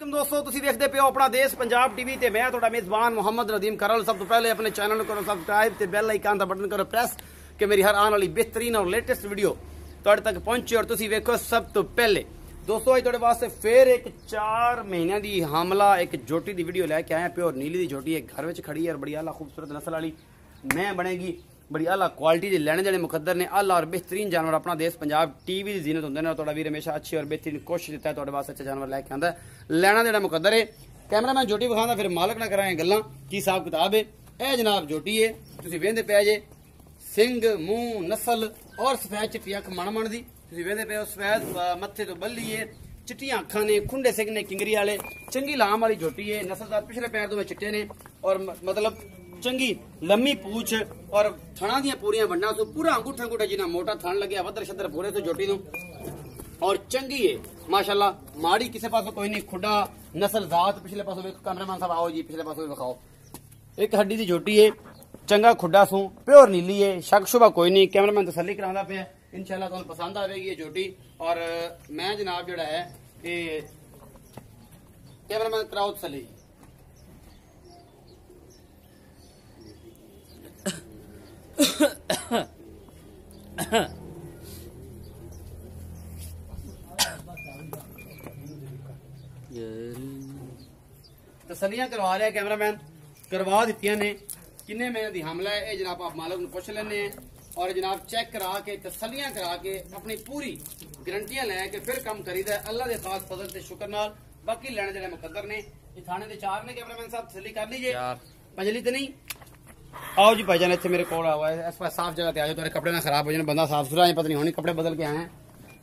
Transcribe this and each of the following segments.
Welcome ਦੋਸਤੋ, ਤੁਸੀਂ ਵੇਖਦੇ ਪਿਓ ਆਪਣਾ ਦੇਸ਼ ਪੰਜਾਬ ਟੀਵੀ ਤੇ ਮੈਂ ਤੁਹਾਡਾ ਮੇਜ਼ਬਾਨ ਮੁਹੰਮਦ ਰਦੀਮ ਕਰਲ। ਸਭ ਤੋਂ ਪਹਿਲੇ ਆਪਣੇ ਚੈਨਲ ਨੂੰ ਕਰੋ ਸਬਸਕ੍ਰਾਈਬ ਤੇ ਬੈਲ ਆਈਕਨ ਦਾ ਬਟਨ ਕਰੋ ਪ੍ਰੈਸ ਕਿ ਮੇਰੀ ਹਰ ਆਉਣ ਵਾਲੀ ਬਿਹਤਰੀਨ ਔਰ ਲੇਟੈਸਟ ਵੀਡੀਓ ਤੁਹਾਡੇ ਤੱਕ ਪਹੁੰਚੇ ਔਰ ਤੁਸੀਂ ਵੇਖੋ ਸਭ ਤੋਂ ਪਹਿਲੇ। ਦੋਸਤੋ, ਅੱਜ ਤੁਹਾਡੇ ਵਾਸਤੇ ਫੇਰ ਇੱਕ 4 ਮਹੀਨਿਆਂ ਦੀ ਹਮਲਾ, ਇੱਕ ਜੋਟੀ ਦੀ ਵੀਡੀਓ ਲੈ ਕੇ ਆਇਆ ਪਿਓਰ ਨੀਲੀ ਦੀ ਜੋਟੀ ਹੈ ਘਰ ਵਿੱਚ ਖੜੀ ਹੈ ਔਰ ਬੜੀ ਆਲਾ ਖੂਬਸੂਰਤ ਨਸਲ ਵਾਲੀ ਮੈਂ ਬਣੇਗੀ। ਬੜੀ ਆਲਾ ਕੁਆਲਿਟੀ ਦੇ ਲੈਣੇ ਦੇਣੇ ਮੁਕੱਦਰ ਨੇ, ਆਲਾ ਔਰ ਬਿਹਤਰੀਨ ਜਾਨਵਰ ਆਪਣਾ ਦੇਸ਼ ਪੰਜਾਬ ਟੀਵੀ ਦੀ ਜ਼ੀਨਤ ਹੁੰਦੇ ਨੇ ਤੁਹਾਡਾ ਵੀਰ ਹਮੇਸ਼ਾ ਅੱਛੀ ਔਰ ਬਿਹਤਰੀਨ ਕੋਸ਼ਿਸ਼ ਦਿੱਤਾ ਤੁਹਾਡੇ ਵਾਸਤੇ ਅੱਛਾ ਜਾਨਵਰ ਲੈ ਕੇ ਆਂਦਾ ਲੈਣਾ ਜਿਹੜਾ ਮੁਕੱਦਰ ਹੈ ਕੈਮਰਾਮੈਨ ਜੋਟੀ ਵਿਖਾਉਂਦਾ, ਫਿਰ ਮਾਲਕ ਨਾਲ ਕਰਾਂਗੇ ਗੱਲਾਂ। ਕੀ ਹਿਸਾਬ ਕਿਤਾਬ ਹੈ ਇਹ ਜਨਾਬ ਜੋਟੀ ਹੈ ਤੁਸੀਂ ਵੇਖਦੇ ਪਿਆ ਜੇ, ਸਿੰਘ, ਮੂੰਹ, ਨਸਲ ਔਰ ਸਫੈਦ ਚਿੱਟੀ ਅੱਖ ਮਣ ਮਣ ਦੀ। ਤੁਸੀਂ ਵੇਖਦੇ ਪਏ ਹੋ, ਸਫੈਦ ਮੱਥੇ ਤੋਂ ਬੱਲੀ ਹੈ ਚਿੱਟੀਆਂ ਅੱਖਾਂ ਨੇ, ਖੁੰਡੇ ਸਿੰਘ ਨੇ ਕਿੰਗਰੀ ਵਾਲੇ। ਚੰਗੀ ਲਾਮ ਵਾਲੀ ਜੋਟੀ ਹੈ ਨਸਲਦਾਰ ਪਿਛਲੇ ਪੈਰ ਤੋਂ ਚਿੱਟੇ ਨੇ ਔਰ ਮਤਲਬ ਚੰਗੀ ਲੰਮੀ ਪੂਛ ਔਰ ਥਣਾ ਦੀਆਂ ਪੂਰੀਆਂ ਵੰਡਾਂ ਤੋਂ ਪੂਰਾ ਅੰਗੂਠਾ ਅੰਗੂਠਾ ਜਿਨਾ ਮੋਟਾ ਥਣ ਲੱਗਿਆ, ਵੱਧਰ ਛੱਦਰ ਪੂਰੇ ਤੋਂ ਜੋਟੀ ਨੂੰ। ਔਰ ਚੰਗੀ ਏ, ਮਾਸ਼ਾਅੱਲਾ, ਮਾੜੀ ਕਿਸੇ ਪਾਸੋਂ ਕੋਈ ਨਹੀਂ, ਖੁੱਡਾ ਨਸਲ ਜ਼ਾਤ ਪਿਛਲੇ ਪਾਸੋਂ ਵੇਖੋ, ਕੈਮਰਾਮੈਨ ਸਾਹਿਬ, ਆਓ ਜੀ, ਪਿਛਲੇ ਪਾਸੋਂ ਵਿਖਾਓ। ਇੱਕ ਹੱਡੀ ਦੀ ਜੋਟੀ ਏ, ਚੰਗਾ ਖੁੱਡਾ ਸੂ, ਪਿਓਰ ਨੀਲੀ ਏ ਸ਼ੱਕ ਸ਼ੁਬਾ ਕੋਈ ਨਹੀਂ, ਕੈਮਰਾਮੈਨ ਤਸੱਲੀ ਕਰਾਉਂਦਾ ਪਿਆ। ਇਨਸ਼ਾਅੱਲਾ ਤੁਹਾਨੂੰ ਪਸੰਦ ਆਵੇਗੀ ਇਹ ਜੋਟੀ। ਔਰ ਮੈਂ ਜਨਾਬ ਜਿਹੜਾ ਹੈ, ਇਹ ਕੈਮਰਾਮੈਨ ਕਰਾਓ ਤਸੱਲੀ। ਤਸੱਲੀਆਂ ਕਰਵਾ ਰਿਹਾ ਕੈਮਰਾਮੈਨ ਕਰਵਾ ਦਿੱਤੀਆਂ ਨੇ। ਕਿੰਨੇ ਮਹੀਨੇ ਦੀ ਹਮਲਾ ਹੈ ਇਹ ਜਨਾਬ ਆਪ ਮਾਲਕ ਨੂੰ ਪੁੱਛ ਲੈਣੇ ਆ ਔਰ ਜਨਾਬ ਚੈੱਕ ਕਰਾ ਕੇ ਤਸੱਲੀਆਂ ਕਰਾ ਕੇ ਆਪਣੀ ਪੂਰੀ ਗਰੰਟੀਆਂ ਲੈ ਕੇ ਫਿਰ ਕੰਮ ਕਰੀਦਾ ਹੈ। ਅੱਲਾ ਦੇ ਖਾਸ ਫਜ਼ਲ ਤੇ ਸ਼ੁਕਰ ਨਾਲ ਬਾਕੀ ਲੈਣ ਜਿਹੜੇ ਮੁਕੱਦਰ ਨੇ। ਇਹ ਥਾਣੇ ਦੇ ਚਾਰ ਨੇ ਕੈਮਰਾਮੈਨ ਸਾਹਿਬ ਤਸੱਲੀ ਕਰ ਲੀਜੇ ਪੰਜਲੀ ਤੇ ਨਹੀਂ? ਆਓ ਜੀ ਭਾਈਜਾਨ ਇੱਥੇ ਮੇਰੇ ਕੋਲ ਆਵਾ ਇਸ ਪਾਸ ਸਾਫ਼ ਜਗ੍ਹਾ ਤੇ ਆ ਜਾਓ ਤੁਹਾਡੇ ਕੱਪੜੇ ਨਾ ਖਰਾਬ ਹੋ ਜਾਣ ਬੰਦਾ ਸਾਫ਼ ਸੁਥਰਾ ਹੈ ਪਤਾ ਨਹੀਂ ਹੋਣੀ ਕੱਪੜੇ ਬਦਲ ਕੇ ਆਏ हैं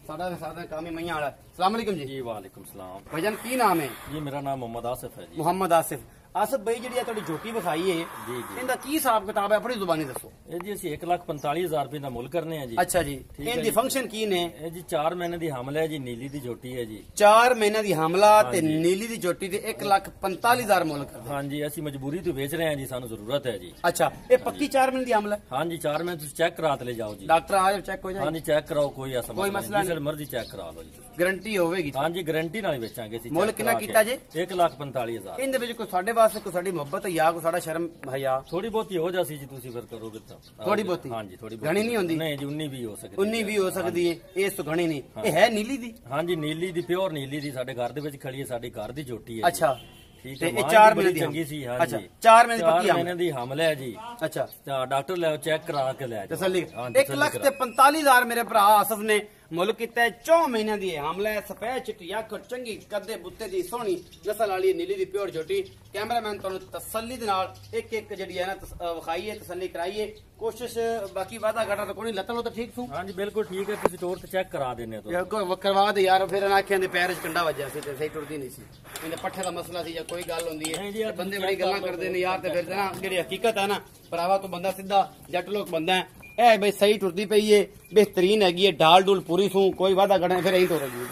ਸਾਡਾ ਸਾਡਾ ਕੰਮ ਹੀ ਮਈਆਂ ਵਾਲਾ। ਸਲਾਮ ਅਲੈਕੁਮ ਜੀ। ਜੀ ਵਾਲੇਕੁਮ ਸਲਾਮ। ਭਾਈਜਾਨ ਕੀ ਨਾਮ ਹੈ? ਜੀ ਮੇਰਾ ਨਾਮ ਮੁਹੰਮਦ ਆਸਿਫ ਹੈ ਜੀ। ਮੁਹੰਮਦ ਆਸਿਫ। ਆਸਿਫ ਬਈ ਜਿਹੜੀ ਆ ਤੁਹਾਡੀ ਜੋਟੀ ਵਿਖਾਈ ਏ ਜੀ, ਜੀ। ਇਹਦਾ ਕੀ ਹਿਸਾਬ ਕਿਤਾਬ ਹੈ ਆਪਣੀ ਜ਼ੁਬਾਨੀ ਦੱਸੋ? ਇਹ ਜੀ ਅਸੀਂ 145000 ਰੁਪਏ ਦਾ ਮੁੱਲ ਕਰਨੇ ਆ ਜੀ। ਅੱਛਾ ਜੀ। ਹੈ ਇਹਦੀ ਜੀ। ਫੰਕਸ਼ਨ ਕੀ ਨੇ? ਇਹ ਜੀ 4 ਮਹੀਨੇ ਦੀ ਹਮਲਾ ਹੈ ਜੀ ਨੀਲੀ ਦੀ ਝੋਟੀ ਹੈ ਜੀ। 4 ਮਹੀਨਿਆਂ ਦੀ ਹਮਲਾ ਤੇ। ਨੀਲੀ ਦੀ ਜੋਟੀ ਤੇ 145000 ਮੁੱਲ ਕਰਦੇ ਹਾਂਜੀ ਅਸੀਂ ਮਜਬੂਰੀ ਤੋਂ ਵੇਚ ਰਹੇ ਹਾਂ ਜੀ ਸਾਨੂੰ ਜ਼ਰੂਰਤ ਹੈ ਜੀ। ਅੱਛਾ ਇਹ ਪੱਕੀ 4 ਮਹੀਨੇ ਦੀ ਹਮਲਾ ਹੈ? ਹਾਂਜੀ 4 ਮਹੀਨੇ ਤੁਸੀਂ ਚੈੱਕ ਕਰਾ ਤੇ ਲੈ ਜਾਓ ਜੀ। ਡਾਕਟਰ ਆ ਜਾਓ ਚੈੱਕ ਹੋ ਜਾਏ ਹਾਂਜੀ ਚੈੱਕ ਕਰਾਓ ਕੋਈ ਐਸਾ ਕੋਈ ਮਸਲਾ ਨਹੀਂ। ਮਰਜ਼ੀ ਚੈੱਕ ਕਰਾ ਲਓ ਜੀ। ਗਾਰੰਟੀ ਹੋਵੇਗੀ। ਹਾਂਜੀ ਗਾਰੰਟੀ ਨਾਲ ਹੀ ਵੇਚਾਂਗੇ ਅਸੀਂ ਮੁੱਲ ਕਿੰਨਾ। ਕੀਤਾ ਜੀ? 145000 ਇਹਦੇ ਵਿੱਚ ਕੋਈ ਸਾਡੇ ਵਾਸਤੇ ਕੋਈ ਸਾਡੀ ਮੁਹੱਬਤ ਜਾਂ ਕੋਈ ਸਾਡਾ ਸ਼ਰਮ ਹਯਾ ਥੋੜੀ ਬਹੁਤੀ ਹੋ ਜਾਸੀ ਜੀ ਤੁਸੀਂ ਫਿਰ ਕਰੋਗੇ ਤਾਂ। ਥੋੜੀ ਬਹੁਤੀ? ਹਾਂਜੀ ਥੋੜੀ ਘਣੀ ਨਹੀਂ ਹੁੰਦੀ? ਨਹੀਂ ਜੀ 19 ਵੀ ਹੋ ਸਕਦੀ 19 ਵੀ ਹੋ ਸਕਦੀ ਹੈ ਇਹ ਸੁਗਣੀ ਨਹੀਂ। ਇਹ ਹੈ ਨੀਲੀ ਦੀ? ਹਾਂਜੀ ਨੀਲੀ ਦੀ ਪਿਓਰ ਨੀਲੀ ਦੀ ਸਾਡੇ ਘਰ ਦੇ ਵਿੱਚ ਖੜੀ ਹੈ ਸਾਡੀ ਘਰ ਦੀ ਝੋਟੀ ਹੈ ਜੀ। ਅੱਛਾ। ਤੇ ਹੈ ਇਹ ਮਾਂ ਚਾਰ ਦੀ ਬੜੀ ਮਹੀਨੇ ਦੀ ਚੰਗੀ ਸੀ ਹਾਂਜੀ। ਅੱਛਾ, ਚਾਰ ਮਹੀਨੇ ਦੀ ਪੱਕੀ ਹਮਲਾ। ਮਹੀਨੇ ਦੀ ਹਮਲਾ ਹੈ ਜੀ। ਅੱਛਾ। ਤਾਂ ਡਾਕਟਰ ਲੈ ਚੈੱਕ ਕਰਾ ਕੇ ਲੈ। ਤਸੱਲੀ। ਹਾਂਜੀ, 1 ਤਸੱਲੀ ਲੱਖ। ਤੇ 45000 ਮੇਰੇ ਭਰਾ ਆਸਫ ਨੇ ਮੁੱਲ ਕੀਤਾ 4 ਮਹੀਨਿਆਂ ਦੀ ਹਮਲਾ ਸਫੈਦ ਚਿੱਟੀ ਅੱਖ ਚੰਗੀ ਕੱਦੇ ਬੁੱਤੇ ਦੀ ਸੋਹਣੀ ਨਸਲ ਵਾਲੀ ਨੀਲੀ ਦੀ ਪਿਓਰ ਝੋਟੀ ਕੈਮਰਾਮੈਨ ਤੁਹਾਨੂੰ ਤਸੱਲੀ ਦੇ ਨਾਲ ਇੱਕ ਇੱਕ ਜਿਹੜੀ ਹੈ ਨਾ ਵਿਖਾਈਏ ਤਸੱਲੀ ਕਰਾਈਏ ਕੋਸ਼ਿਸ਼ ਬਾਕੀ ਵਾਦਾ ਘਟਾ ਤਾਂ ਕੋਈ ਲੱਤਾਂ ਲੋ ਤਾਂ ਠੀਕ ਸੂ? ਹਾਂਜੀ ਬਿਲਕੁਲ ਠੀਕ ਹੈ। ਤੁਸੀਂ ਟੋਰ ਤੇ ਚੈੱਕ ਕਰਾ ਦਿੰਨੇ ਹੋ ਯਾਰ ਕੋਈ ਕਰਵਾ ਦੇ ਯਾਰ ਫਿਰ ਇਹਨਾਂ ਆਖਿਆਂ ਦੇ ਪੈਰ 'ਚ ਕੰਡਾ ਵੱਜਿਆ ਸੀ ਤੇ ਸਹੀ ਟੁਰਦੀ ਨਹੀਂ ਸੀ। ਇਹਦੇ ਪੱਠੇ ਦਾ ਮਸਲਾ ਸੀ ਜਾਂ ਕੋਈ ਗੱਲ ਹੁੰਦੀ ਹੈ। ਬੰਦੇ ਬੜੀ ਗੱਲਾਂ ਕਰਦੇ। ਨੇ ਯਾਰ ਤੇ ਫਿਰ ਤਾਂ ਨਾ ਜਿਹੜੀ ਹਕੀਕਤ ਹੈ ਨਾ ਭਰਾਵਾ ਤੋਂ ਬੰਦਾ ਸਿੱਧਾ ਜੱਟ ਲੋਕ ਬੰਦਾ ਹੈ। ਇਹ ਬਈ ਸਹੀ ਟੁਰਦੀ ਪਈ ਏ, ਬਿਹਤਰੀਨ ਹੈਗੀ ਏ ਢਾਲ ਡੂਲ ਪੂਰੀ ਸੂ, ਕੋਈ ਵਾਦਾ ਘਟੇ ਫਿਰ ਇਹੀ ਤੋਰੇਗੀ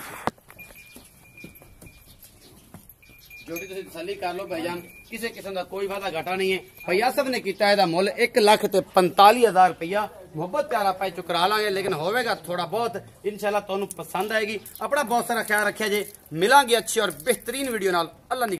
ਜੋੜੀ ਤੁਸੀਂ ਤਸੱਲੀ ਕਰ ਲਓ ਭਾਈਜਾਨ ਕਿਸੇ ਕਿਸਮ ਦਾ ਕੋਈ ਵਾਦਾ ਘਾਟਾ ਨਹੀਂ ਹੈ ਭਈਆ ਸਭ ਨੇ ਕੀਤਾ ਇਹਦਾ ਮੁੱਲ 1 ਲੱਖ ਤੇ 45000 ਰੁਪਇਆ ਮੁਹੱਬਤ ਪਿਆਰਾ ਪੈ ਚੁਕਰਾ ਲਾਂਗੇ, ਲੇਕਿਨ ਹੋਵੇਗਾ ਥੋੜਾ ਬਹੁਤ, ਇਨਸ਼ਾਅੱਲਾ ਤੁਹਾਨੂੰ ਪਸੰਦ ਆਏਗੀ। ਆਪਣਾ ਬਹੁਤ ਸਾਰਾ ਖਿਆਲ ਰੱਖਿਆ ਜੇ, ਮਿਲਾਂਗੇ ਅੱਛੀ ਔਰ ਬਿਹਤਰੀਨ ਵੀਡੀਓ ਨਾਲ। ਅੱਲਾ